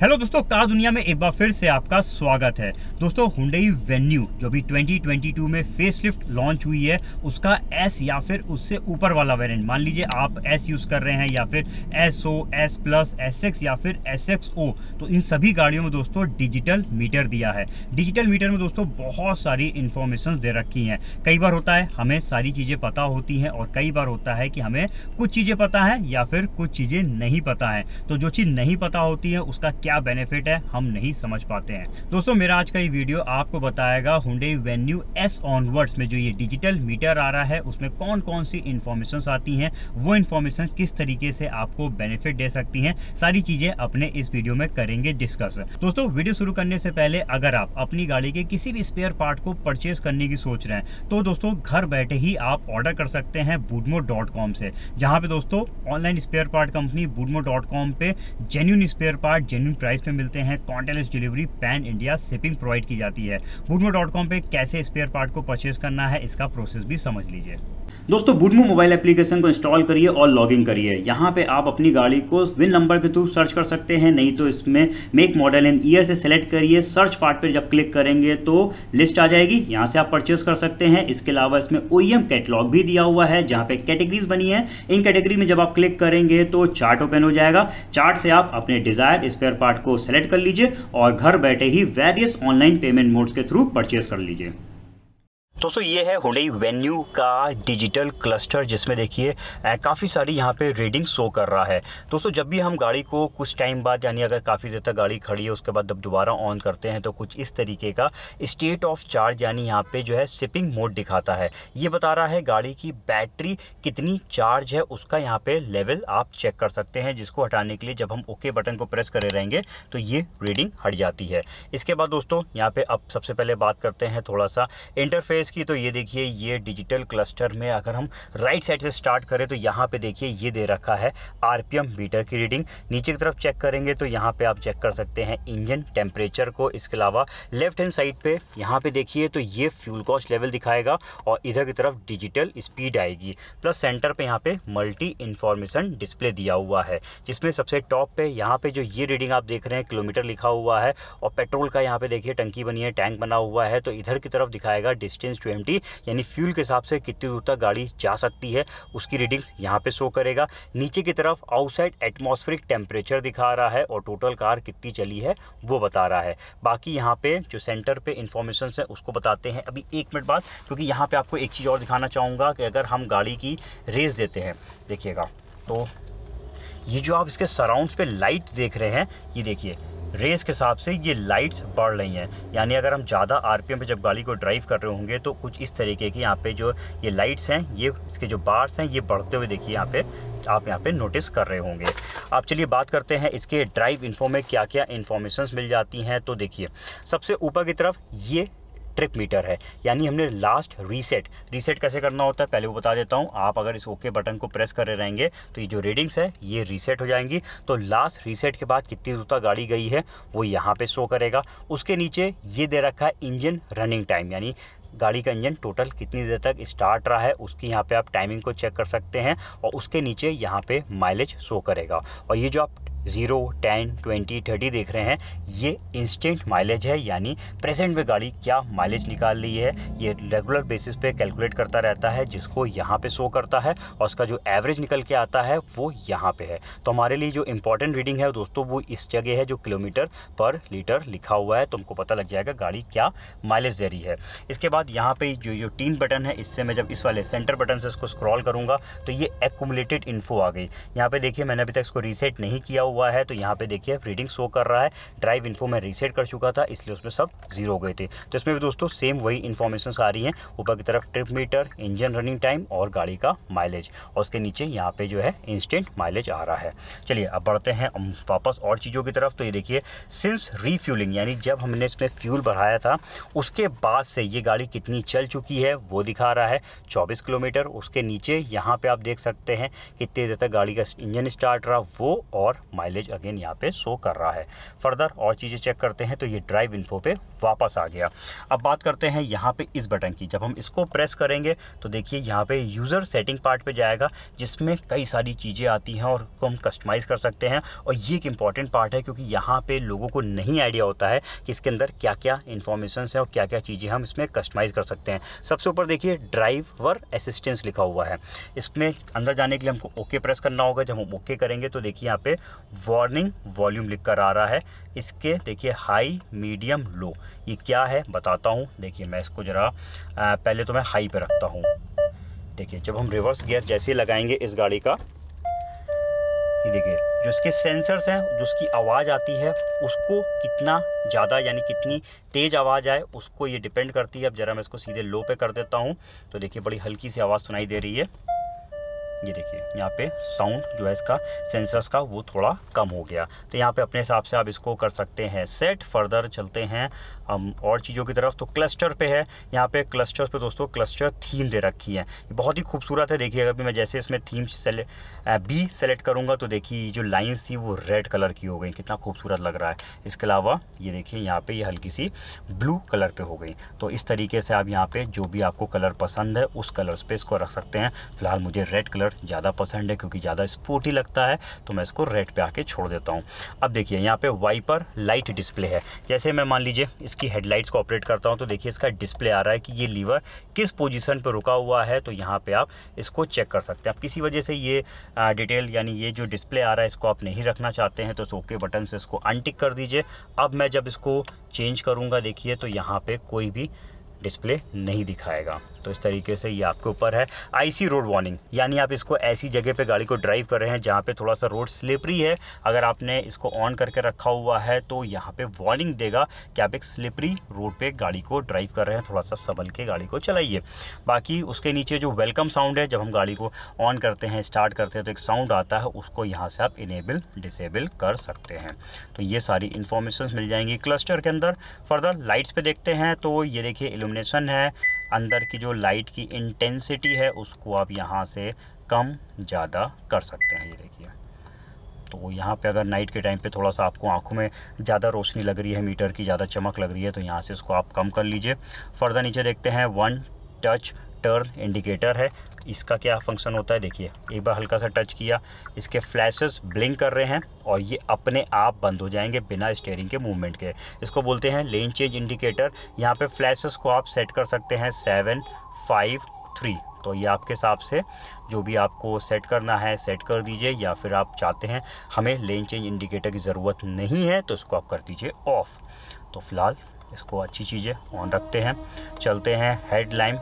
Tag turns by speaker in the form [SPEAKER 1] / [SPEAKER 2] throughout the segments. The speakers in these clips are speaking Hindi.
[SPEAKER 1] हेलो दोस्तों, कार दुनिया में एक बार फिर से आपका स्वागत है। दोस्तों हुंडई वेन्यू जो भी 2022 में फेसलिफ्ट लॉन्च हुई है, उसका एस या फिर उससे ऊपर वाला वेरिएंट मान लीजिए आप एस यूज़ कर रहे हैं या फिर S O S plus S X या फिर एस एक्स ओ तो इन सभी गाड़ियों में दोस्तों डिजिटल मीटर दिया है। डिजिटल मीटर में दोस्तों बहुत सारी इंफॉर्मेशन दे रखी हैं। कई बार होता है, हमें सारी चीज़ें पता होती हैं और कई बार होता है कि हमें कुछ चीज़ें पता है या फिर कुछ चीज़ें नहीं पता है। तो जो चीज़ नहीं पता होती है, उसका क्या बेनिफिट है, हम नहीं समझ पाते हैं। दोस्तों, मेरा आज का ये वीडियो आपको बताएगा हुडे वेन्यू एस ऑनवर्ड्स में जो ये डिजिटल मीटर आ रहा है, उसमें कौन कौन सी इन्फॉर्मेशन आती हैं, वो इन्फॉर्मेशन किस तरीके से आपको बेनिफिट दे सकती हैं, सारी चीज़ें अपने इस वीडियो में करेंगे डिस्कस दोस्तों वीडियो शुरू करने से पहले अगर आप अपनी गाड़ी के किसी भी स्पेयर पार्ट को परचेज करने की सोच रहे हैं तो दोस्तों, घर बैठे ही आप ऑर्डर कर सकते हैं बुडमो से। जहाँ पे दोस्तों online spare part company Boodmo पे genuine spare part genuine price में मिलते हैं contactless delivery pan India shipping provide की जाती है। बुडमो डॉट कॉम पर कैसे स्पेयर पार्ट को परचेज करना है, इसका प्रोसेस भी समझ लीजिए। दोस्तों बुडमो मोबाइल एप्लीकेशन को इंस्टॉल करिए और लॉगिन करिए। यहाँ पे आप अपनी गाड़ी को विन नंबर के थ्रू सर्च कर सकते हैं, नहीं तो इसमें मेक मॉडल एंड ईयर से सेलेक्ट करिए। सर्च पार्ट पर जब क्लिक करेंगे तो लिस्ट आ जाएगी। यहाँ से आप परचेज कर सकते हैं। इसके अलावा इसमें ओ कैटलॉग भी दिया हुआ है, जहाँ पे कैटेगरीज बनी है। इन कैटेगरी में जब आप क्लिक करेंगे तो चार्ट ओपन हो जाएगा। चार्ट से आप अपने डिज़ायर स्पेयर पार्ट को सेलेक्ट कर लीजिए और घर बैठे ही वेरियस ऑनलाइन पेमेंट मोड्स के थ्रू परचेज कर लीजिए। दोस्तों, ये है हुडई वेन्यू का डिजिटल क्लस्टर जिसमें देखिए काफ़ी सारी यहाँ पे रीडिंग शो कर रहा है। दोस्तों, जब भी हम गाड़ी को कुछ टाइम बाद, यानी अगर काफ़ी देर तक गाड़ी खड़ी है, उसके बाद जब दोबारा ऑन करते हैं तो कुछ इस तरीके का स्टेट ऑफ़ चार्ज यानी यहाँ पे जो है सिपिंग मोड दिखाता है। ये बता रहा है गाड़ी की बैटरी कितनी चार्ज है, उसका यहाँ पे लेवल आप चेक कर सकते हैं, जिसको हटाने के लिए जब हम ओके बटन को प्रेस करे रहेंगे तो ये रीडिंग हट जाती है। इसके बाद दोस्तों, यहाँ पे अब सबसे पहले बात करते हैं थोड़ा सा इंटरफेस की तो ये देखिए, ये डिजिटल क्लस्टर में अगर हम राइट साइड से स्टार्ट करें तो यहाँ पे देखिए ये दे रखा है आरपीएम मीटर की रीडिंग नीचे की तरफ़ चेक करेंगे तो यहाँ पे आप चेक कर सकते हैं इंजन टेम्परेचर को। इसके अलावा लेफ़्ट हैंड साइड पे यहाँ पे देखिए तो ये फ्यूल कॉस्ट लेवल दिखाएगा और इधर की तरफ़ डिजिटल स्पीड आएगी। प्लस सेंटर पे यहाँ पे मल्टी इंफॉर्मेशन डिस्प्ले दिया हुआ है, जिसमें सबसे टॉप पे यहाँ पे जो ये रीडिंग आप देख रहे हैं किलोमीटर लिखा हुआ है और पेट्रोल का यहाँ पे देखिए टंकी बनी है टैंक बना हुआ है तो इधर की तरफ़ दिखाएगा डिस्टेंस डिस्टेंस टू यानी फ्यूल के हिसाब से कितनी दूर तक गाड़ी जा सकती है, उसकी रीडिंग्स यहाँ पे शो करेगा। नीचे की तरफ़ आउटसाइड एटमॉस्फेरिक टेम्परेचर दिखा रहा है और टोटल कार कितनी चली है, वो बता रहा है। बाकी यहाँ पे जो सेंटर पे इंफॉर्मेशन है, उसको बताते हैं। अभी एक मिनट बाद, क्योंकि यहाँ पे आपको एक चीज़ और दिखाना चाहूँगा कि अगर हम गाड़ी की रेस देते हैं, देखिएगा। तो ये जो आप इसके सराउंड्स पे लाइट देख रहे हैं, ये देखिए रेस के हिसाब से ये लाइट्स बढ़ रही हैं। यानी अगर हम ज़्यादा आरपीएम पे जब गाड़ी को ड्राइव कर रहे होंगे तो कुछ इस तरीके की यहाँ पे जो ये लाइट्स हैं, ये इसके जो बार्स हैं, ये बढ़ते हुए देखिए यहाँ पे आप यहाँ पे नोटिस कर रहे होंगे। आप चलिए बात करते हैं इसके ड्राइव इन्फो में क्या क्या इन्फॉर्मेशन मिल जाती हैं तो देखिए, सबसे ऊपर की तरफ़ ये ट्रिप मीटर है। यानी हमने लास्ट रीसेट रीसेट कैसे करना होता है, पहले वो बता देता हूँ। आप अगर इस ओके बटन को प्रेस कर रहेंगे तो ये जो रीडिंग्स है, ये रीसेट हो जाएँगी। तो लास्ट रीसेट के बाद कितनी दूर तक गाड़ी गई है, वो यहाँ पे शो करेगा। उसके नीचे ये दे रखा है इंजन रनिंग टाइम यानी गाड़ी का इंजन टोटल कितनी देर तक स्टार्ट रहा है, उसकी यहाँ पे आप टाइमिंग को चेक कर सकते हैं। और उसके नीचे यहाँ पे माइलेज शो करेगा। और ये जो आप ज़ीरो, टेन, ट्वेंटी, थर्टी देख रहे हैं। ये इंस्टेंट माइलेज है, यानी प्रेजेंट में गाड़ी क्या माइलेज निकाल रही है, ये रेगुलर बेसिस पे कैलकुलेट करता रहता है, जिसको यहाँ पे शो करता है, और उसका जो एवरेज निकल के आता है, वो यहाँ पे है। तो हमारे लिए जो इंपॉर्टेंट रीडिंग है, दोस्तों, वो इस जगह है जो किलोमीटर पर लीटर लिखा हुआ है। तो हमको पता लग जाएगा गाड़ी क्या माइलेज दे रही है। इसके बाद यहाँ पे जो जो तीन बटन है, इससे मैं जब इस वाले सेंटर बटन से इसको स्क्रॉल करूँगा तो ये एकुमुलेटेड इन्फो आ गई। यहाँ पे देखिए, मैंने अभी तक इसको रीसेट नहीं किया हुआ हुआ है तो यहाँ पे देखिए रीडिंग शो कर रहा है। ड्राइव इन्फो में रीसेट कर चुका था, इसलिए उसमें सब ज़ीरो हो गए थे। तो इसमें भी दोस्तों सेम वही इन्फॉर्मेशन आ रही हैं। ऊपर की तरफ़ trip meter engine running time और गाड़ी का माइलेज और उसके नीचे यहाँ पे जो है इंस्टेंट माइलेज आ रहा है। चलिए, अब बढ़ते हैं वापस और चीज़ों की तरफ़। तो ये देखिए सिंस रीफ्यूलिंग यानी जब हमने इसमें फ्यूल बढ़ाया था, उसके बाद से ये गाड़ी कितनी चल चुकी है, वो दिखा रहा है। 24 किलोमीटर, उसके नीचे यहाँ पे आप देख सकते हैं कितनी देर तक गाड़ी का इंजन स्टार्ट रहा, वो और माइलेज अगेन यहाँ पे शो कर रहा है। फर्दर और चीज़ें चेक करते हैं तो ये ड्राइव इन्फो पे वापस आ गया। अब बात करते हैं यहाँ पे इस बटन की। जब हम इसको प्रेस करेंगे तो देखिए यहाँ पे यूज़र सेटिंग पार्ट पे जाएगा, जिसमें कई सारी चीज़ें आती हैं और उसको हम कस्टमाइज़ कर सकते हैं। और ये एक इंपॉर्टेंट पार्ट है क्योंकि यहाँ पे लोगों को नहीं आइडिया होता है कि इसके अंदर क्या क्या इन्फॉर्मेशन है और क्या क्या चीज़ें हम इसमें कस्टमाइज़ कर सकते हैं। सबसे ऊपर देखिए ड्राइवर असिस्टेंस लिखा हुआ है। इसमें अंदर जाने के लिए हमको ओके प्रेस करना होगा। जब हम ओके करेंगे तो देखिए यहाँ पे वार्निंग वॉल्यूम लिख कर आ रहा है। इसके, देखिए, हाई, मीडियम, लो, ये क्या है बताता हूँ। देखिए, मैं इसको ज़रा पहले तो मैं हाई पे रखता हूँ। देखिए, जब हम रिवर्स गियर जैसे लगाएँगे इस गाड़ी का, ये देखिए, जो इसके सेंसर्स हैं, जो उसकी आवाज़ आती है, उसको कितना ज़्यादा यानी कितनी तेज़ आवाज़ आए, उसको ये डिपेंड करती है। अब ज़रा मैं इसको सीधे लो पे कर देता हूँ। तो देखिए, बड़ी हल्की सी आवाज़ सुनाई दे रही है। ये देखिए, यहाँ पे साउंड जो है इसका सेंसर्स का वो थोड़ा कम हो गया। तो यहाँ पे अपने हिसाब से आप इसको कर सकते हैं। सेट फर्दर चलते हैं। हम और चीज़ों की तरफ़ तो क्लस्टर पे है। यहाँ पे क्लस्टर्स पे दोस्तों क्लस्टर थीम दे रखी है। बहुत ही खूबसूरत है। देखिए अगर मैं जैसे इसमें थीम सेले बी सेलेक्ट करूँगा तो देखिए जो लाइन्स थी, वो रेड कलर की हो गई। कितना खूबसूरत लग रहा है। इसके अलावा, ये देखिए, यहाँ पर ये हल्की सी ब्लू कलर पर हो गई। तो इस तरीके से आप यहाँ पर जो भी आपको कलर पसंद है, उस कलर पर इसको रख सकते हैं। फ़िलहाल मुझे रेड कलर ज़्यादा पसंद है क्योंकि ज़्यादा स्पोर्टी लगता है तो मैं इसको रेड पे आके छोड़ देता हूँ। अब देखिए, यहाँ पे वाइपर लाइट डिस्प्ले है। जैसे मैं मान लीजिए इसकी हेडलाइट्स को ऑपरेट करता हूँ तो देखिए इसका डिस्प्ले आ रहा है कि ये लीवर किस पोजिशन पर रुका हुआ है तो यहाँ पर आप इसको चेक कर सकते हैं। आप किसी वजह से ये डिटेल यानी ये जो डिस्प्ले आ रहा है, इसको आप नहीं रखना चाहते हैं तो ओके बटन से इसको अनटिक कर दीजिए। अब मैं जब इसको चेंज करूँगा, देखिए तो यहाँ पर कोई भी डिस्प्ले नहीं दिखाएगा। तो इस तरीके से ये आपके ऊपर है। आईसी रोड वार्निंग यानी आप इसको ऐसी जगह पे गाड़ी को ड्राइव कर रहे हैं जहाँ पे थोड़ा सा रोड स्लिपरी है। अगर आपने इसको ऑन करके रखा हुआ है तो यहाँ पे वार्निंग देगा कि आप एक स्लिपरी रोड पे गाड़ी को ड्राइव कर रहे हैं। थोड़ा सा संभल के गाड़ी को चलाइए। बाकी उसके नीचे जो वेलकम साउंड है, जब हम गाड़ी को ऑन करते हैं स्टार्ट करते हैं तो एक साउंड आता है, उसको यहाँ से आप इनेबल डिसेबल कर सकते हैं। तो ये सारी इन्फॉर्मेशन मिल जाएँगी क्लस्टर के अंदर। फर्दर लाइट्स पे देखते हैं तो ये देखिए इल्यूमिनेशन है, अंदर की जो लाइट की इंटेंसिटी है, उसको आप यहाँ से कम ज़्यादा कर सकते हैं, ये देखिए। तो यहाँ पे अगर नाइट के टाइम पे थोड़ा सा आपको आँखों में ज़्यादा रोशनी लग रही है मीटर की ज़्यादा चमक लग रही है तो यहाँ से इसको आप कम कर लीजिए। फर्दर नीचे देखते हैं वन टच टर्न इंडिकेटर है। इसका क्या फ़ंक्शन होता है? देखिए, एक बार हल्का सा टच किया, इसके फ्लैशेस ब्लिंक कर रहे हैं और ये अपने आप बंद हो जाएँगे बिना स्टेयरिंग के मूवमेंट के। इसको बोलते हैं लेन चेंज इंडिकेटर यहाँ पे फ्लैशेस को आप सेट कर सकते हैं सेवन फाइव थ्री तो ये आपके हिसाब से जो भी आपको सेट करना है सेट कर दीजिए या फिर आप चाहते हैं हमें लेन चेंज इंडिकेटर की ज़रूरत नहीं है तो इसको आप कर दीजिए ऑफ़ तो फ़िलहाल इसको अच्छी चीज़ें ऑन रखते हैं। चलते हैं हेडलाइन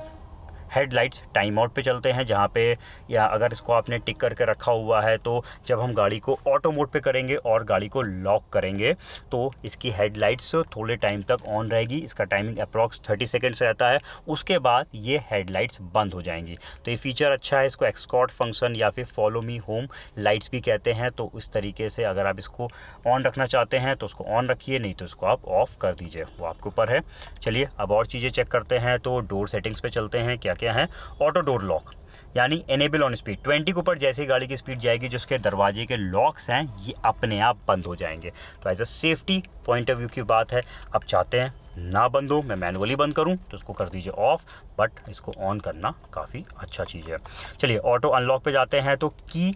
[SPEAKER 1] हेडलाइट्स टाइम आउट पे चलते हैं, जहाँ पे या अगर इसको आपने टिक करके रखा हुआ है तो जब हम गाड़ी को ऑटो मोड पे करेंगे और गाड़ी को लॉक करेंगे तो इसकी हेडलाइट्स थोड़े टाइम तक ऑन रहेगी। इसका टाइमिंग अप्रॉक्स थर्टी सेकेंड्स रहता है। उसके बाद ये हेडलाइट्स बंद हो जाएँगी। तो ये फीचर अच्छा है, इसको एक्सकॉट फ़ंक्शन या फिर फॉलो मी होम लाइट्स भी कहते हैं। तो इस तरीके से अगर आप इसको ऑन रखना चाहते हैं तो उसको ऑन रखिए, नहीं तो इसको आप ऑफ़ कर दीजिए, वो आपके ऊपर है। चलिए, अब और चीज़ें चेक करते हैं तो डोर सेटिंग्स पे चलते हैं क्या क्या है ऑटो डोर लॉक यानी एनेबल ऑन स्पीड 20 के ऊपर जैसे ही गाड़ी की स्पीड जाएगी, जो उसके दरवाजे के लॉक्स हैं, ये अपने आप बंद हो जाएँगे। तो as a safety point of view की बात है, आप चाहते हैं ना बंद हो, मैं मैनुअली बंद करूँ तो उसको कर दीजिए ऑफ़ बट इसको ऑन करना काफ़ी अच्छा चीज़ है। चलिए ऑटो अनलॉक पे जाते हैं तो की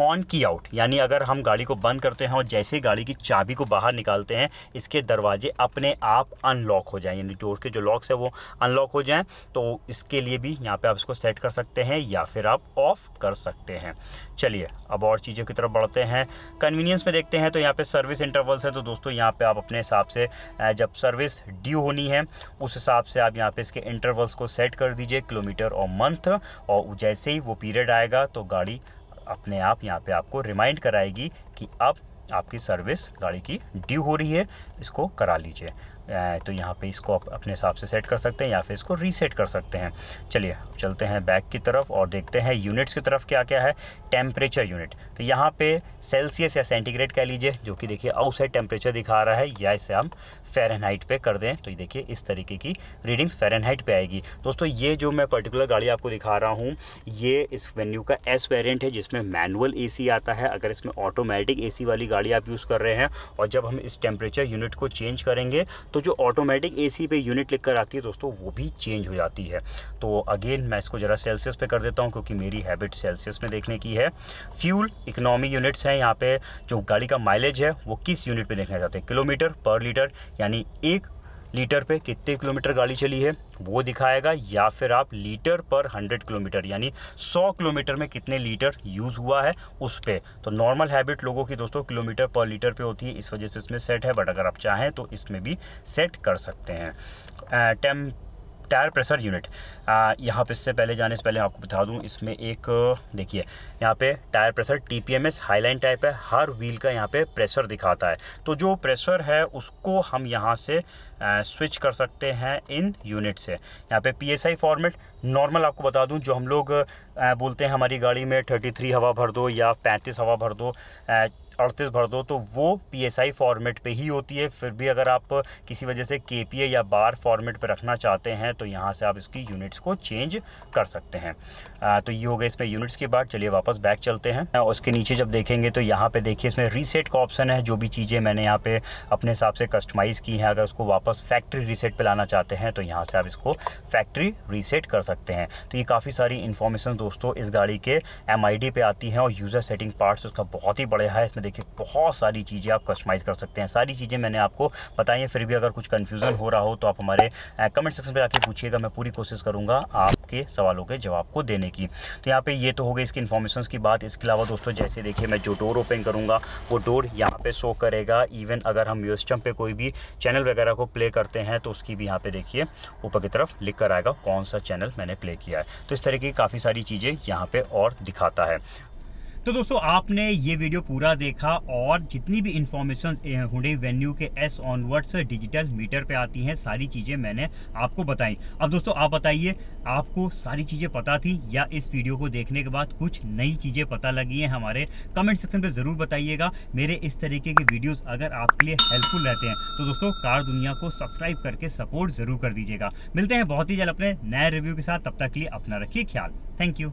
[SPEAKER 1] ऑन की आउट, यानी अगर हम गाड़ी को बंद करते हैं और जैसे ही गाड़ी की चाबी को बाहर निकालते हैं, इसके दरवाजे अपने आप अनलॉक हो जाएँ, यानी डोर के जो लॉक्स है वो अनलॉक हो जाएँ तो इसके लिए भी यहाँ पे आप इसको सेट कर सकते हैं या फिर आप ऑफ़ कर सकते हैं। चलिए, अब और चीज़ों की तरफ़ बढ़ते हैं। कन्वीनियंस में देखते हैं तो यहाँ पे सर्विस इंटरवल्स है तो दोस्तों यहाँ पे आप अपने हिसाब से जब सर्विस ड्यू होनी है, उस हिसाब से आप यहाँ पे इसके इंटरवल्स को सेट कर दीजिए, किलोमीटर और मंथ, और जैसे ही वो पीरियड आएगा तो गाड़ी अपने आप यहाँ पे आपको रिमाइंड कराएगी कि अब आपकी सर्विस गाड़ी की ड्यू हो रही है, इसको करा लीजिए। तो यहाँ पे इसको आप अपने हिसाब से सेट कर सकते हैं या फिर इसको रीसेट कर सकते हैं। चलिए चलते हैं बैक की तरफ़ और देखते हैं यूनिट्स की तरफ़ क्या क्या है। टेम्परेचर यूनिट तो यहाँ पे सेल्सियस या सेंटीग्रेड कह लीजिए, जो कि देखिए आउटसाइड टेम्परेचर दिखा रहा है, या इसे हम फ़ारेनहाइट पे कर दें तो ये देखिए इस तरीके की रीडिंग्स फ़ारेनहाइट पे आएगी। दोस्तों, ये जो मैं पर्टिकुलर गाड़ी आपको दिखा रहा हूँ, ये इस वेन्यू का एस वेरिएंट है, जिसमें मैनुअल एसी आता है। अगर इसमें ऑटोमेटिक एसी वाली गाड़ी आप यूज़ कर रहे हैं और जब हम इस टेम्परेचर यूनिट को चेंज करेंगे तो जो ऑटोमेटिक ए पे यूनिट लिख कर आती है दोस्तों, वो भी चेंज हो जाती है। तो अगेन मैं इसको ज़रा सेल्सियस पे कर देता हूँ, क्योंकि मेरी हैबिट सेल्सियस में देखने की है। फ्यूल इकोनॉमी यूनिट्स हैं यहाँ पे, जो गाड़ी का माइलेज है, वो किस यूनिट पे देखना चाहते हैं? किलोमीटर पर लीटर यानी एक लीटर पे कितने किलोमीटर गाड़ी चली है वो दिखाएगा, या फिर आप लीटर पर 100 किलोमीटर, यानी 100 किलोमीटर में कितने लीटर यूज़ हुआ है उस पर तो नॉर्मल हैबिट लोगों की दोस्तों, किलोमीटर पर लीटर पे होती है, इस वजह से इसमें सेट है, बट अगर आप चाहें तो इसमें भी सेट कर सकते हैं। Temp, tyre pressure unit. यहाँ पे इससे पहले जाने से पहले आपको बता दूँ, इसमें एक, देखिए, यहाँ पे tyre pressure T P M S highline type है, हर व्हील का यहाँ पे प्रेशर दिखाता है। तो जो प्रेशर है, उसको हम यहाँ से स्विच कर सकते हैं इन यूनिट से। यहाँ पे P S I format normal आपको बता दूँ जो हम लोग बोलते हैं हमारी गाड़ी में थर्टी थ्री हवा भर दो या पैंतीस हवा भर दो अड़तीस भर दो तो वो पी एस आई फॉर्मेट पर ही होती है। फिर भी अगर आप किसी वजह से के पी या बार फॉर्मेट पर रखना चाहते हैं तो यहाँ से आप इसकी यूनिट्स को चेंज कर सकते हैं। आ, तो ये हो गया इसमें यूनिट्स के बाद। चलिए वापस बैक चलते हैं। उसके नीचे जब देखेंगे तो यहाँ पे देखिए इसमें रीसेट का ऑप्शन है। जो भी चीज़ें मैंने यहाँ पर अपने हिसाब से कस्टमाइज़ की हैं अगर उसको वापस फैक्ट्री रीसेट पे लाना चाहते हैं तो यहाँ से आप इसको फैक्ट्री रीसेट कर सकते हैं। तो ये काफ़ी सारी इन्फॉर्मेशन दोस्तों इस गाड़ी के एम पे आती हैं और यूज़र सेटिंग पार्ट्स उसका बहुत ही बड़ा है। इसमें देखिए बहुत सारी चीज़ें आप कस्टमाइज़ कर सकते हैं। सारी चीज़ें मैंने आपको बताई हैं, फिर भी अगर कुछ कन्फ्यूज़न हो रहा हो तो आप हमारे कमेंट सेक्शन पर आके पूछिएगा, मैं पूरी कोशिश करूँगा आपके सवालों के जवाब को देने की। तो यहाँ पे ये तो हो गई इसकी इन्फॉर्मेशन की बात। इसके अलावा दोस्तों जैसे देखिए मैं जो डोर ओपन करूँगा, वो डोर यहाँ पे शो करेगा। इवन अगर हम यूएसटम पे कोई भी चैनल वगैरह को प्ले करते हैं तो उसकी भी यहाँ पे देखिए, ऊपर की तरफ़ लिख कर आएगा कौन सा चैनल मैंने प्ले किया है। तो इस तरीके की काफ़ी सारी चीज़ें यहाँ पे और दिखाता है। तो दोस्तों, आपने ये वीडियो पूरा देखा और जितनी भी इंफॉर्मेशन हुडे वेन्यू के एस ऑनवर्ड्स डिजिटल मीटर पे आती हैं, सारी चीज़ें मैंने आपको बताई। अब दोस्तों, आप बताइए, आपको सारी चीज़ें पता थी या इस वीडियो को देखने के बाद कुछ नई चीज़ें पता लगी हैं हमारे कमेंट सेक्शन पे ज़रूर बताइएगा। मेरे इस तरीके के वीडियोज़ अगर आपके लिए हेल्पफुल रहते हैं तो दोस्तों, कार दुनिया को सब्सक्राइब करके सपोर्ट ज़रूर कर दीजिएगा। मिलते हैं बहुत ही जल्द अपने नए रिव्यू के साथ। तब तक के लिए अपना रखिए ख्याल। Thank you